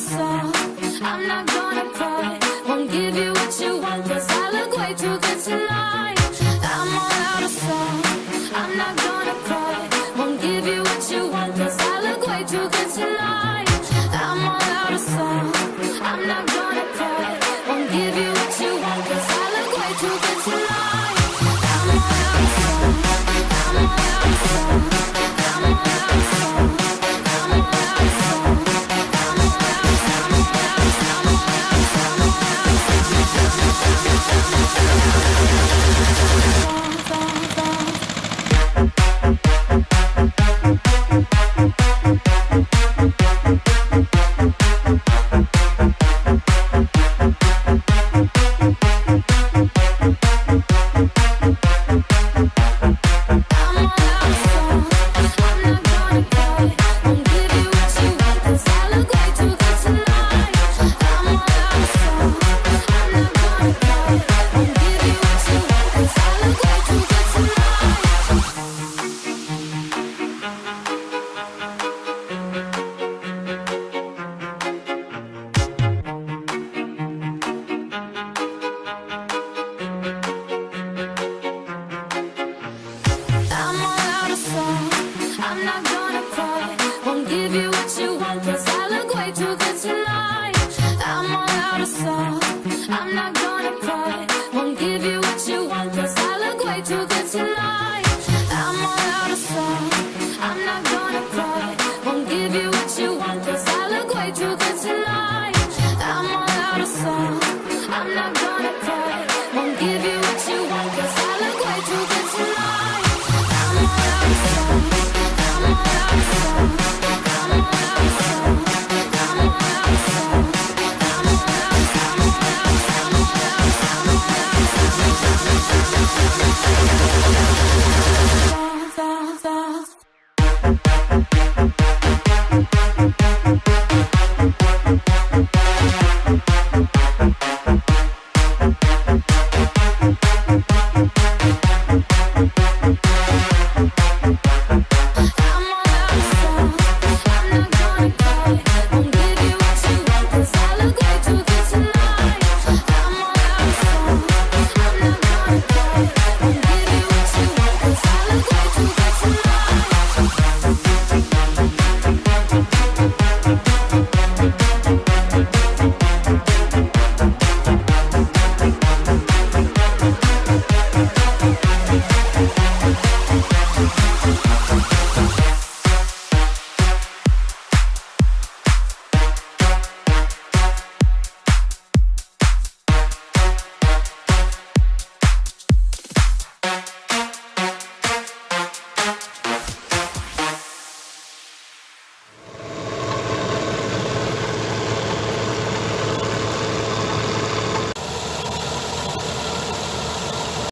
I'm not gonna cry. Won't give you what you want, cause I look way too good tonight. I'm all out. I'm not gonna cry. Won't give you what you want, cause I look way too good tonight. I'm all out of song. I'm not gonna cry. Won't give you what you want, cause I look way too good tonight.